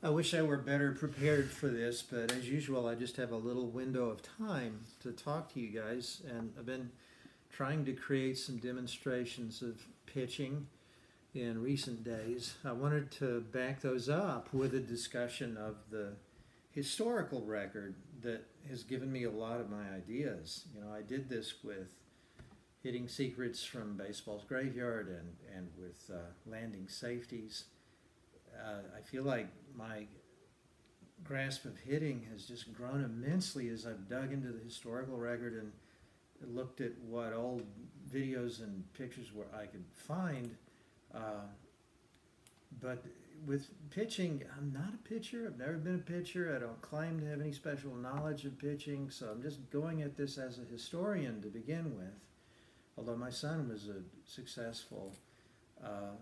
I wish I were better prepared for this, but as usual, I just have a little window of time to talk to you guys, and I've been trying to create some demonstrations of pitching in recent days. I wanted to back those up with a discussion of the historical record that has given me a lot of my ideas. You know, I did this with hitting secrets from baseball's graveyard and, and with uh, landing safeties uh, I feel like my grasp of hitting has just grown immensely as I've dug into the historical record and looked at what old videos and pictures where I could find. Uh, but with pitching, I'm not a pitcher. I've never been a pitcher. I don't claim to have any special knowledge of pitching, so I'm just going at this as a historian to begin with. Although my son was a successful uh,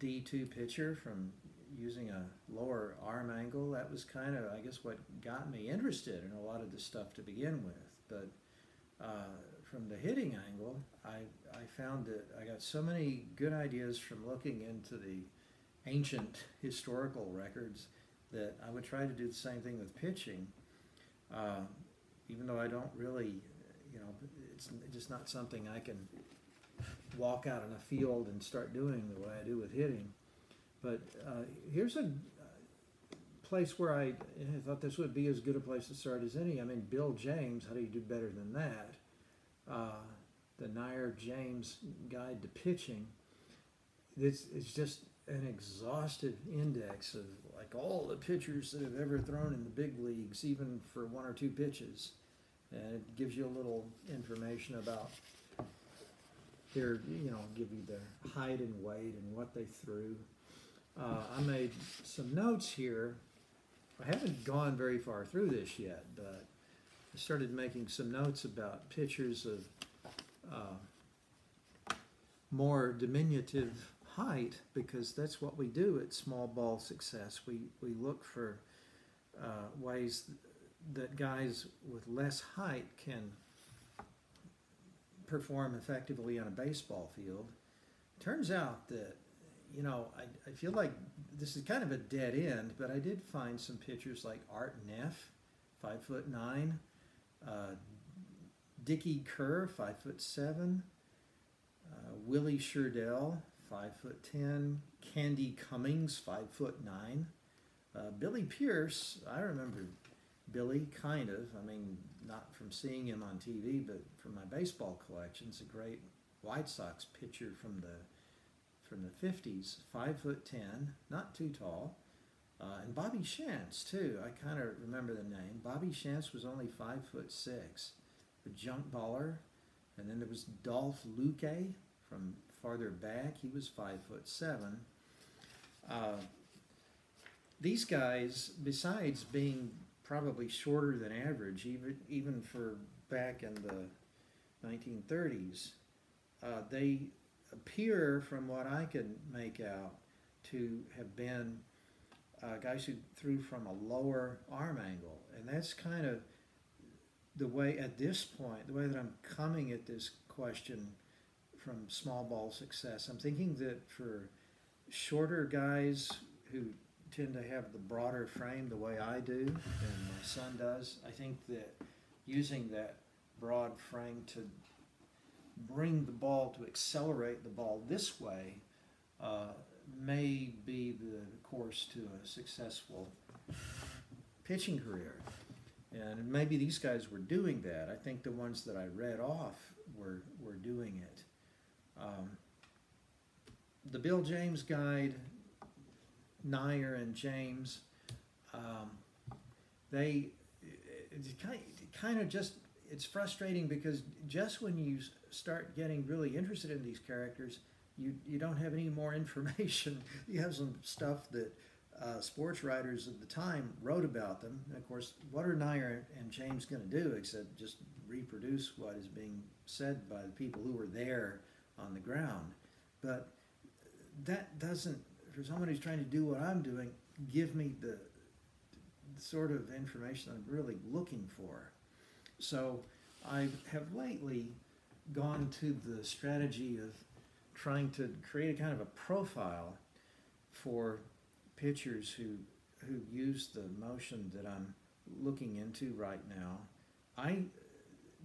D2 pitcher from using a lower arm angle. That was kind of, I guess, what got me interested in a lot of this stuff to begin with. But uh, from the hitting angle, I, I found that I got so many good ideas from looking into the ancient historical records that I would try to do the same thing with pitching. Uh, even though I don't really, you know, it's just not something I can walk out in a field and start doing the way I do with hitting. But uh, here's a uh, place where I, I, thought this would be as good a place to start as any. I mean, Bill James, how do you do better than that? Uh, the Neyer James Guide to Pitching. It's, it's just an exhaustive index of like all the pitchers that have ever thrown in the big leagues, even for one or two pitches. And it gives you a little information about their, you know, give you their height and weight and what they threw. Uh, I made some notes here. I haven't gone very far through this yet, but I started making some notes about pictures of uh, more diminutive height because that's what we do at small ball success. We, we look for uh, ways that guys with less height can perform effectively on a baseball field. Turns out that you know, I, I feel like this is kind of a dead end, but I did find some pictures like Art Nehf, five foot nine, uh, Dickie Kerr, five foot seven, uh, Willie Sherdel, five foot ten, Candy Cummings, five foot nine, uh, Billy Pierce. I remember Billy kind of. I mean, not from seeing him on TV, but from my baseball collections. A great White Sox pitcher from the from the 50s, five foot ten, not too tall. Uh, and Bobby Shantz too. I kind of remember the name. Bobby Shantz was only five foot six, a junk baller. And then there was Dolph Luque from farther back. He was five foot seven. Uh, these guys, besides being probably shorter than average, even even for back in the 1930s, uh, they appear, from what I can make out, to have been uh, guys who threw from a lower arm angle. And that's kind of the way, at this point, the way that I'm coming at this question from small ball success. I'm thinking that for shorter guys who tend to have the broader frame the way I do and my son does, I think that using that broad frame to bring the ball to accelerate the ball this way uh, may be the course to a successful pitching career. And maybe these guys were doing that. I think the ones that I read off were, were doing it. Um, the Bill James guide, Neyer and James, um, they kind, kind of just it's frustrating because just when you start getting really interested in these characters, you, you don't have any more information. you have some stuff that uh, sports writers of the time wrote about them. And of course, what are Neyer and James going to do except just reproduce what is being said by the people who were there on the ground? But that doesn't, for someone who's trying to do what I'm doing, give me the, the sort of information I'm really looking for. So I have lately gone to the strategy of trying to create a kind of a profile for pitchers who who use the motion that I'm looking into right now, I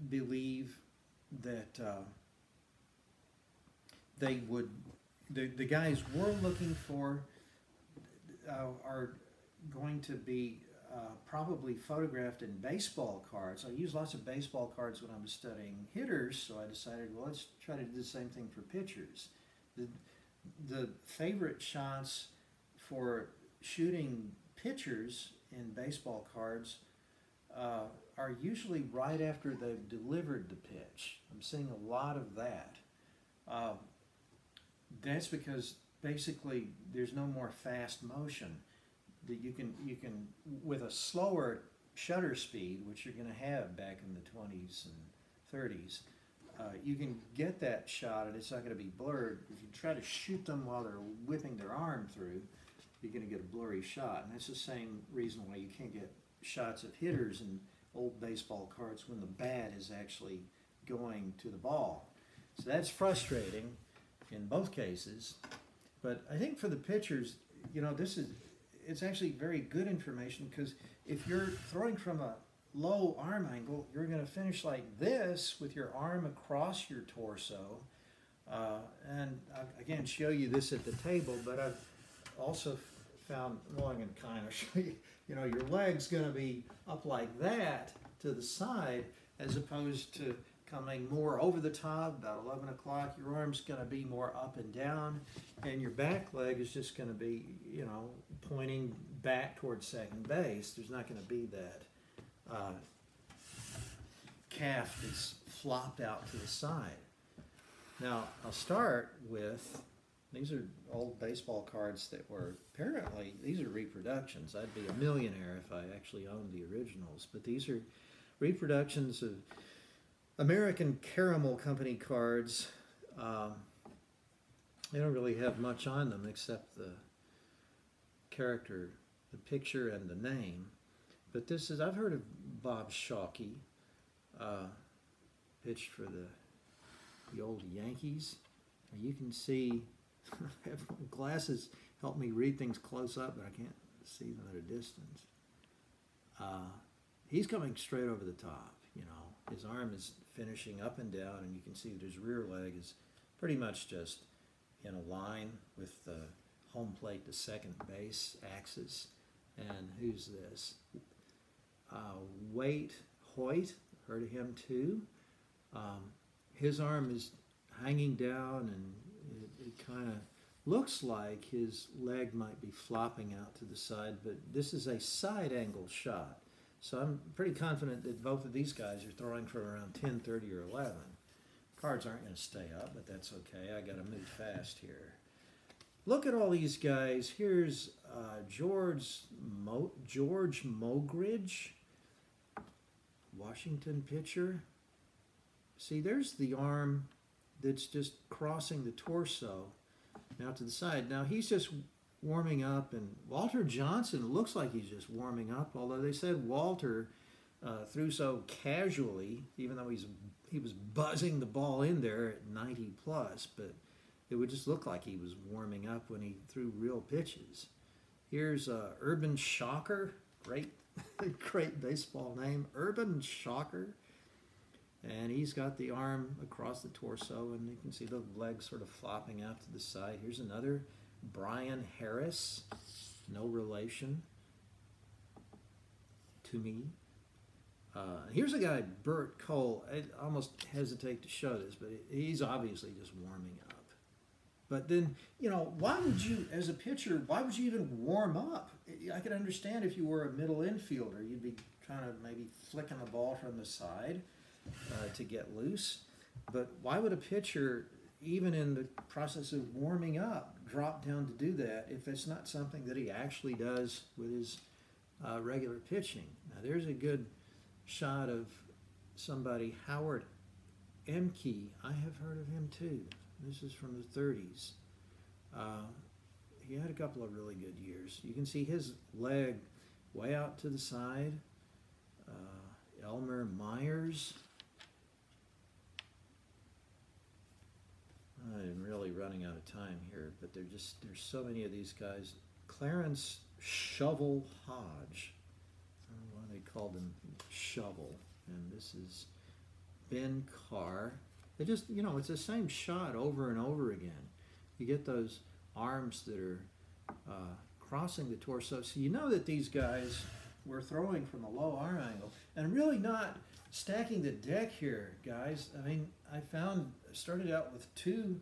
believe that uh, they would, the, the guys we're looking for uh, are going to be uh, probably photographed in baseball cards. I used lots of baseball cards when I was studying hitters, so I decided, well, let's try to do the same thing for pitchers. The, the favorite shots for shooting pitchers in baseball cards uh, are usually right after they've delivered the pitch. I'm seeing a lot of that. Uh, that's because basically there's no more fast motion that you can you can with a slower shutter speed, which you're going to have back in the 20s and 30s. Uh, you can get that shot and it's not going to be blurred. If you try to shoot them while they're whipping their arm through, you're going to get a blurry shot. And that's the same reason why you can't get shots of hitters in old baseball cards when the bat is actually going to the ball. So that's frustrating in both cases. But I think for the pitchers, you know, this is it's actually very good information because if you're throwing from a low arm angle, you're going to finish like this with your arm across your torso. Uh, and I, again, show you this at the table, but I've also found, well, going to kind of show you, you know, your leg's going to be up like that to the side as opposed to coming more over the top, about 11 o'clock, your arm's going to be more up and down, and your back leg is just going to be, you know, pointing back towards second base. There's not going to be that uh, calf that's flopped out to the side. Now, I'll start with these are old baseball cards that were apparently these are reproductions. I'd be a millionaire if I actually owned the originals, but these are reproductions of American Caramel Company cards. Um, they don't really have much on them except the character, the picture, and the name. But this is, I've heard of Bob Shawkey, uh, pitched for the, the old Yankees. You can see, glasses help me read things close up, but I can't see them at a distance. Uh, he's coming straight over the top, you know. His arm is finishing up and down, and you can see that his rear leg is pretty much just in a line with the home plate to second base axis. And who's this? Uh, Waite Hoyt, heard of him too. Um, his arm is hanging down, and it, it kind of looks like his leg might be flopping out to the side, but this is a side angle shot. So I'm pretty confident that both of these guys are throwing from around 10, 30, or 11. Cards aren't going to stay up, but that's okay. I got to move fast here. Look at all these guys. Here's uh, George Mo George Mogridge, Washington pitcher. See, there's the arm that's just crossing the torso now to the side. Now he's just warming up, and Walter Johnson looks like he's just warming up. Although they said Walter uh, threw so casually, even though he's he was buzzing the ball in there at 90 plus, but it would just look like he was warming up when he threw real pitches. Here's uh, Urban Shocker, great, great baseball name, Urban Shocker. And he's got the arm across the torso, and you can see the legs sort of flopping out to the side. Here's another Brian Harris, no relation to me. Uh, here's a guy, Bert Cole. I almost hesitate to show this, but he's obviously just warming up. But then, you know, why would you, as a pitcher, why would you even warm up? I could understand if you were a middle infielder, you'd be trying to maybe flicking the ball from the side uh, to get loose. But why would a pitcher, even in the process of warming up, drop down to do that if it's not something that he actually does with his uh, regular pitching? Now, there's a good shot of somebody, Howard Ehmke. I have heard of him too. This is from the 30s. Uh, he had a couple of really good years. You can see his leg way out to the side. Uh, Elmer Myers. I'm really running out of time here, but there just there's so many of these guys. Clarence Shovel Hodge. I don't know why they called him Shovel. And this is Ben Carr. It just, you know, it's the same shot over and over again. You get those arms that are uh, crossing the torso. So you know that these guys were throwing from a low arm angle and really not stacking the deck here, guys. I mean, I found, started out with two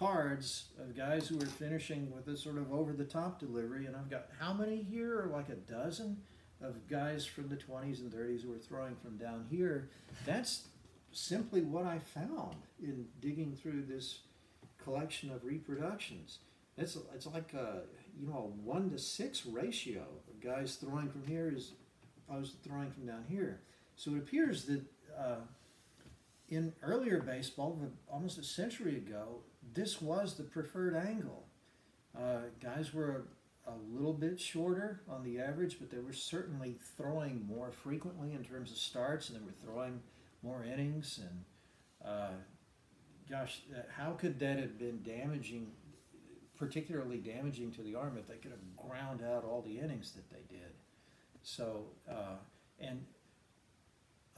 cards of guys who were finishing with a sort of over the top delivery, and I've got how many here? Like a dozen of guys from the 20s and 30s who were throwing from down here. That's simply what I found in digging through this collection of reproductions. It's, it's like a, you know, a one to six ratio of guys throwing from here is opposed to throwing from down here. So it appears that uh, in earlier baseball, almost a century ago, this was the preferred angle. Uh, guys were a, a, little bit shorter on the average, but they were certainly throwing more frequently in terms of starts, and they were throwing more innings. And uh, gosh, uh, how could that have been damaging, particularly damaging to the arm, if they could have ground out all the innings that they did? So, uh, and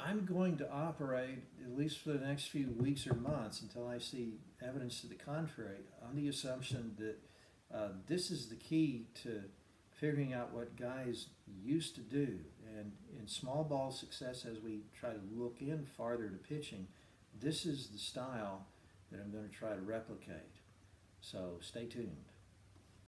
I'm going to operate, at least for the next few weeks or months, until I see evidence to the contrary, on the assumption that uh, this is the key to figuring out what guys used to do. And in small ball success, as we try to look in farther to pitching, this is the style that I'm going to try to replicate. So stay tuned.